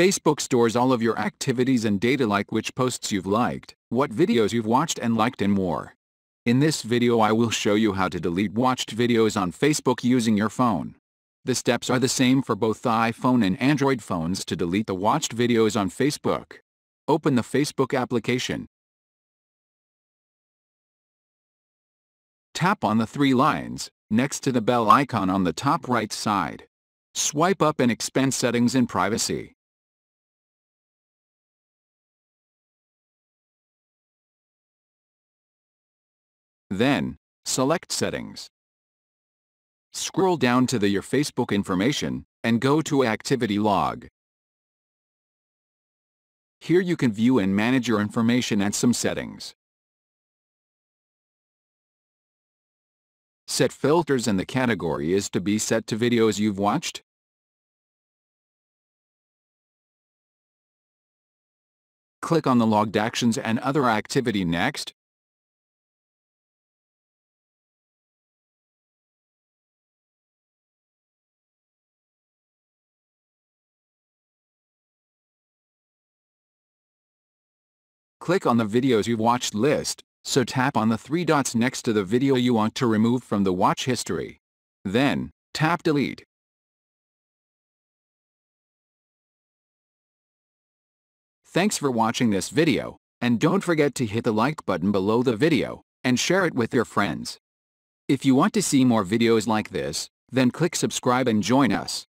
Facebook stores all of your activities and data like which posts you've liked, what videos you've watched and liked and more. In this video I will show you how to delete watched videos on Facebook using your phone. The steps are the same for both iPhone and Android phones to delete the watched videos on Facebook. Open the Facebook application. Tap on the three lines, next to the bell icon on the top right side. Swipe up and expand Settings and Privacy. Then, select Settings. Scroll down to the Your Facebook information, and go to Activity Log. Here you can view and manage your information and some settings. Set filters and the category is to be set to videos you've watched. Click on the logged actions and other activity next. Click on the videos you've watched list, so tap on the three dots next to the video you want to remove from the watch history. Then, tap delete. Thanks for watching this video, and don't forget to hit the like button below the video, and share it with your friends. If you want to see more videos like this, then click subscribe and join us.